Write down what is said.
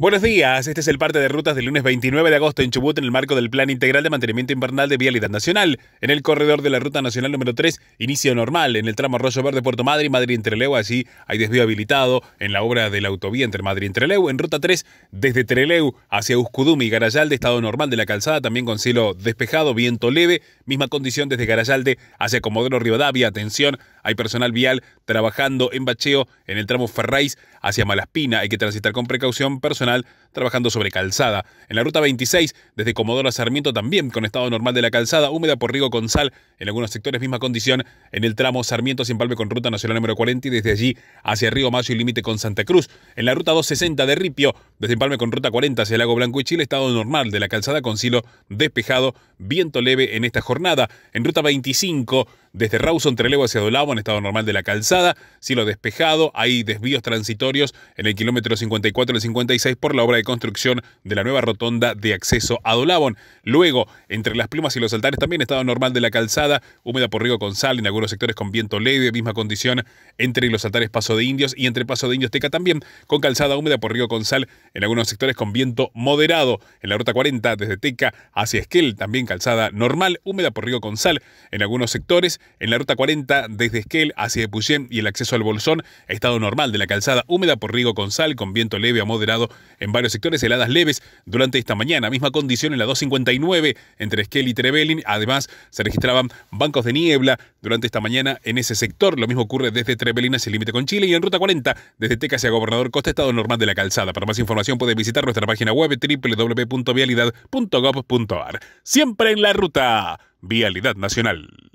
Buenos días, este es el parte de rutas del lunes 29 de agosto en Chubut en el marco del Plan Integral de Mantenimiento Invernal de Vialidad Nacional. En el corredor de la Ruta Nacional número 3, inicio normal en el tramo Arroyo Verde Puerto Madrid Madrid Entreleu, allí hay desvío habilitado en la obra de la autovía entre Madrid y Entreleu. En Ruta 3, desde Treleu hacia Uscudum y Garayalde, estado normal de la calzada, también con cielo despejado, viento leve, misma condición desde Garayalde hacia Comodoro Rivadavia, atención, hay personal vial trabajando en bacheo en el tramo Ferraís hacia Malaspina, hay que transitar con precaución personal trabajando sobre calzada. En la ruta 26, desde Comodoro a Sarmiento también con estado normal de la calzada, húmeda por Rigo con sal, en algunos sectores misma condición, en el tramo Sarmiento sin palme con ruta nacional número 40 y desde allí hacia Río Mayo y límite con Santa Cruz. En la ruta 260 de Ripio, desde Empalme con ruta 40 hacia el Lago Blanco y Chile, estado normal de la calzada con cielo despejado, viento leve en esta jornada. En ruta 25, desde Rawson Trelew hacia Dolabo, estado normal de la calzada, cielo despejado, hay desvíos transitorios en el kilómetro 54 y 56 por la obra de construcción de la nueva rotonda de acceso a Dolabon. Luego, entre las plumas y los altares también estado normal de la calzada, húmeda por Río sal, en algunos sectores con viento leve, misma condición entre los altares Paso de Indios y entre Paso de Indios Teca también, con calzada húmeda por Río sal, en algunos sectores con viento moderado. En la ruta 40 desde Teca hacia Esquel, también calzada normal, húmeda por Río con sal, en algunos sectores. En la ruta 40 desde Esquel hacia Epuyén y el acceso al Bolsón, estado normal de la calzada húmeda por Rigo con sal, con viento leve a moderado en varios sectores, heladas leves durante esta mañana. Misma condición en la 259 entre Esquel y Trevelin. Además, se registraban bancos de niebla durante esta mañana en ese sector. Lo mismo ocurre desde Trevelin hacia el límite con Chile y en ruta 40 desde Teca hacia Gobernador Costa, estado normal de la calzada. Para más puede visitar nuestra página web www.vialidad.gov.ar. Siempre en la ruta. Vialidad Nacional.